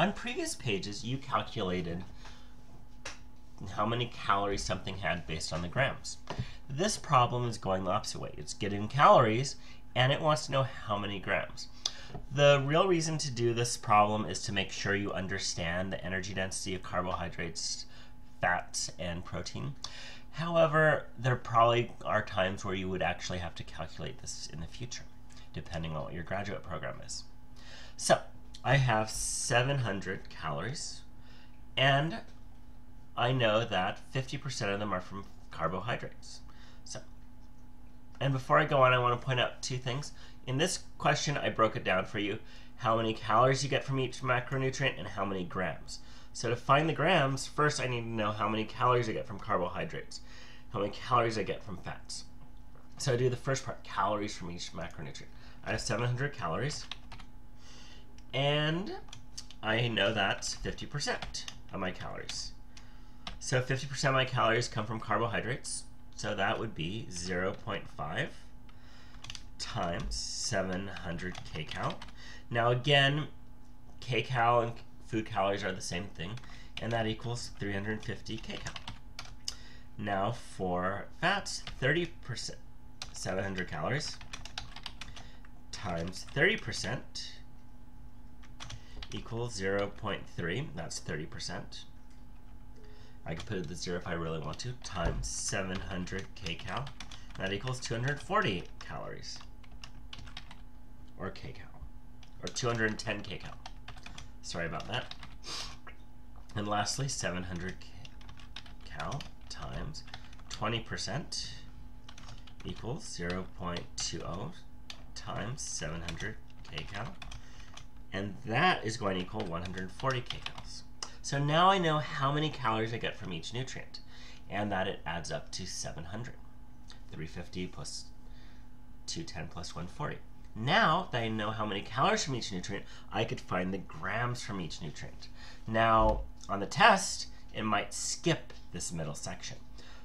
On previous pages, you calculated how many calories something had based on the grams. This problem is going the opposite way. It's getting calories, and it wants to know how many grams. The real reason to do this problem is to make sure you understand the energy density of carbohydrates, fats, and protein. However, there probably are times where you would actually have to calculate this in the future, depending on what your graduate program is. So, I have 700 calories, and I know that 50% of them are from carbohydrates. So, and before I go on, I want to point out two things. In this question, I broke it down for you, how many calories you get from each macronutrient and how many grams. So to find the grams, first I need to know how many calories I get from carbohydrates, how many calories I get from fats. So I do the first part, calories from each macronutrient. I have 700 calories. And I know that's 50% of my calories. So 50% of my calories come from carbohydrates. So that would be 0.5 times 700 kcal. Now again, kcal and food calories are the same thing, and that equals 350 kcal. Now for fats, 30%, 700 calories times 30% equals 0.3, that's 30%. I can put the zero if I really want to, times 700 kcal. That equals 240 calories. Or kcal. Or 210 kcal. Sorry about that. And lastly, 700 cal times 20% equals 0.20 times 700 kcal and that is going to equal 140 kcals. So now I know how many calories I get from each nutrient, and that it adds up to 700. 350 plus 210 plus 140. Now that I know how many calories from each nutrient, I could find the grams from each nutrient. Now, on the test, it might skip this middle section.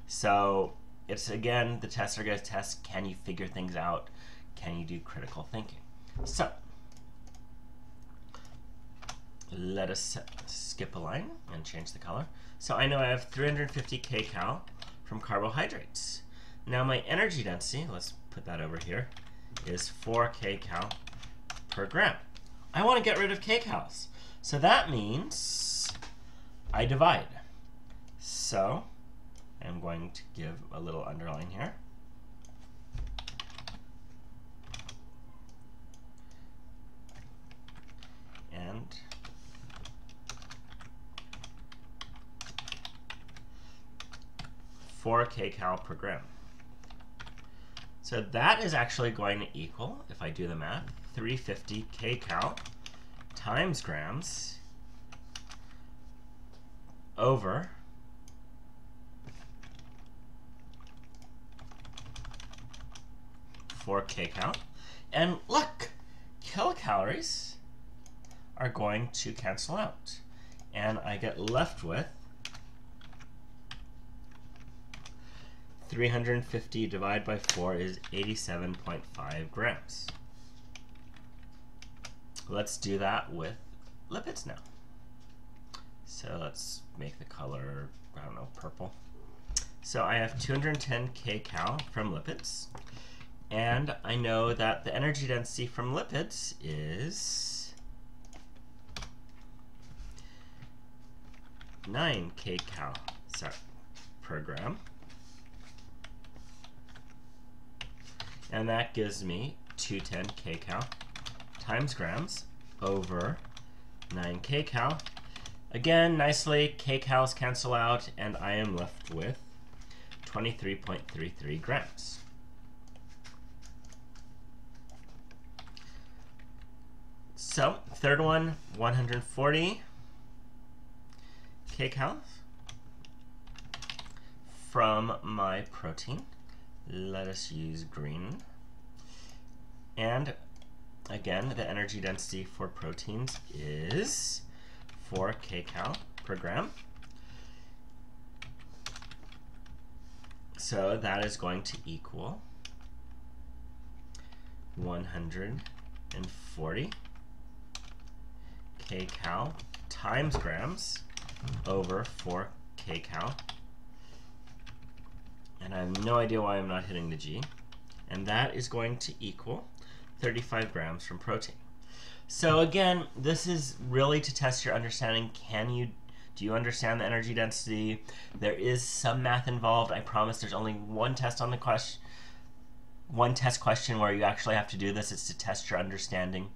So it's again, the tests are going to test, can you figure things out? Can you do critical thinking? So let us skip a line and change the color. So I know I have 350 kcal from carbohydrates. Now my energy density, let's put that over here, is 4 kcal per gram. I want to get rid of kcals. So that means I divide. So I'm going to give a little underline here. And 4 kcal per gram. So that is actually going to equal, if I do the math, 350 kcal times grams over four kcal. And look, kilocalories are going to cancel out. And I get left with 350 divided by 4 is 87.5 grams. Let's do that with lipids now. So let's make the color, I don't know, purple. So I have 210 kcal from lipids. And I know that the energy density from lipids is 9 kcal sorry, per gram. And that gives me 210 kcal times grams over 9 kcal. Again, nicely, kcals cancel out, and I am left with 23.33 grams. So, third one, 140 kcals from my protein let us use green. And again, the energy density for proteins is 4 kcal per gram. So that is going to equal 140 kcal times grams over 4 kcal. And I have no idea why I'm not hitting the G. And that is going to equal 35 grams from protein. So again, this is really to test your understanding. Can you do you understand the energy density? There is some math involved. I promise there's only one test on the question one test question where you actually have to do this. It's to test your understanding.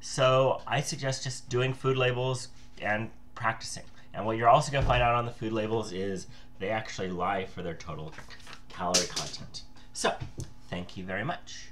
So I suggest just doing food labels and practicing. And what you're also going to find out on the food labels is they actually lie for their total calorie content. So, thank you very much.